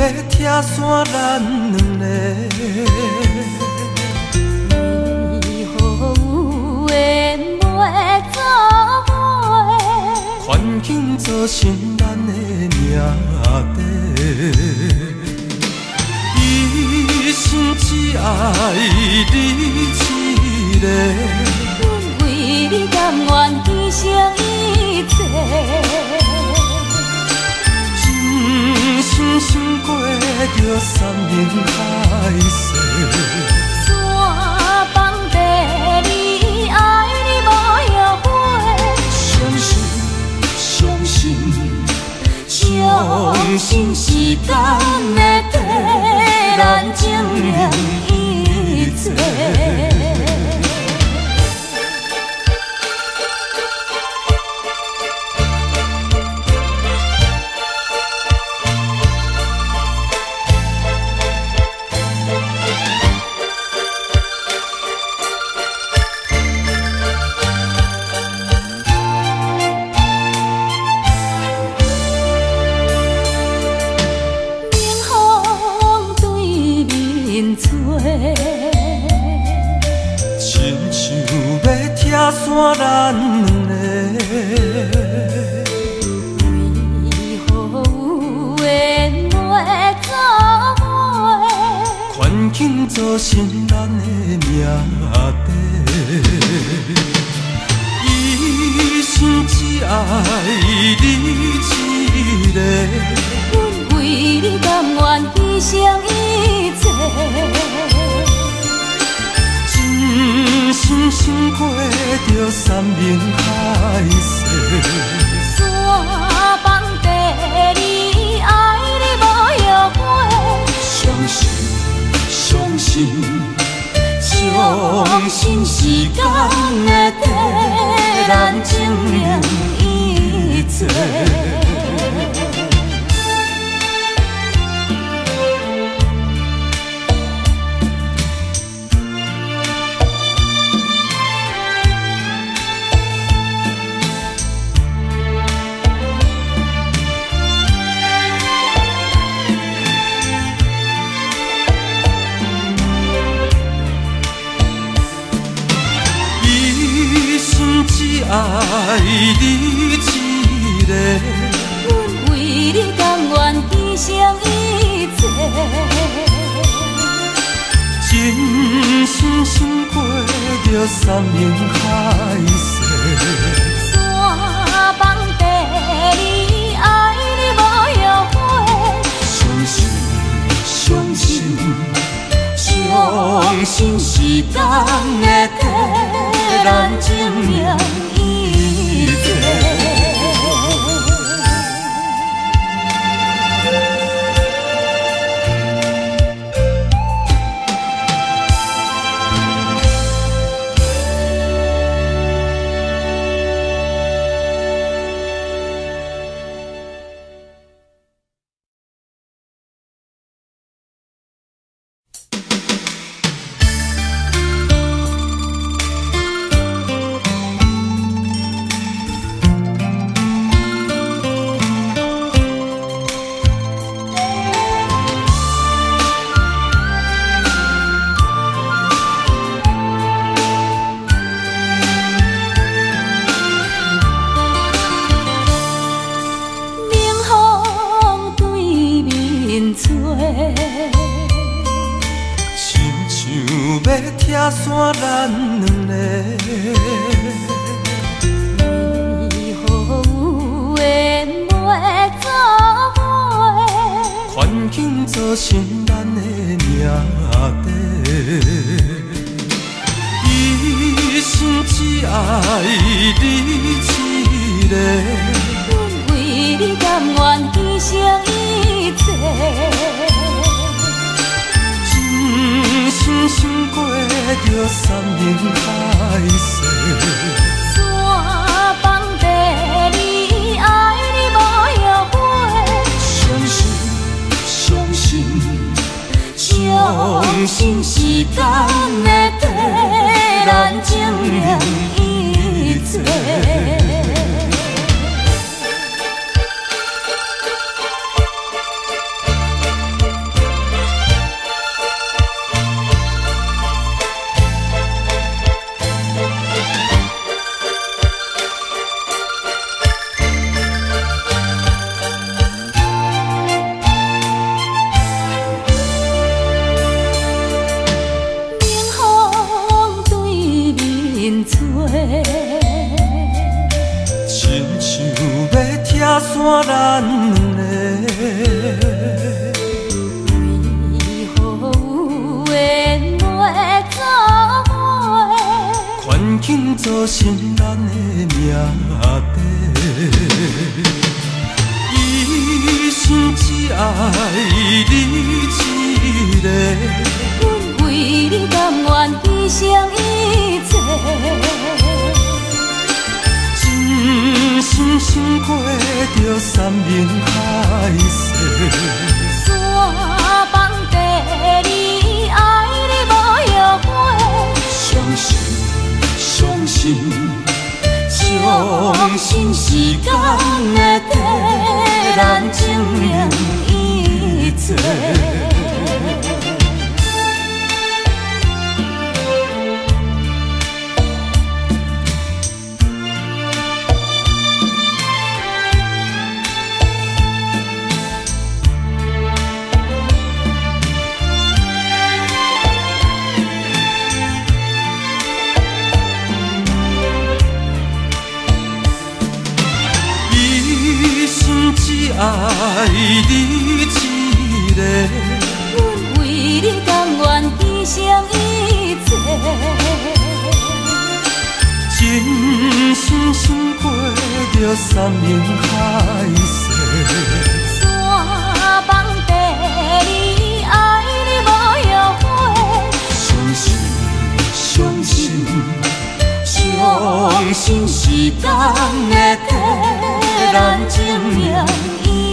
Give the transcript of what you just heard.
拆散咱两个，为何有缘袂做伙？环境造成咱的命底，一生只爱你一个，阮为你甘愿牺牲一切。着山盟海誓，山崩地裂，爱你无后悔。相信，相信，相信时间会替咱证明散咱两个，为何有缘袂做伙？环境造成咱的命底，一生只爱你一个，阮为你甘愿牺牲真心过着山盟海誓，山崩地离，爱你无后悔。相信，相信，相信时间会替咱证明一切。爱你一个，阮为你甘愿牺牲一切，真心心过着山盟海誓。山崩地离，爱你无后悔。相信，相信，相信时间会替咱证明。Yeah. 要拆散咱两个，为何有缘袂做伙？困境造成咱的命底，一生只爱你一个，我为你甘愿牺牲一切。着三年太细山崩地裂爱你无后悔相信时间的对待证明一切看咱两为何有缘袂做伙？环境造成咱的命题。一生只爱你一个，山盟海誓。山崩地离，爱你无后悔。相信，相信，相信时间会爱你一个，阮为你甘愿牺牲一切。真心想过着山盟海誓。山崩地离，爱你无后悔。相信，相信，相信阮证明。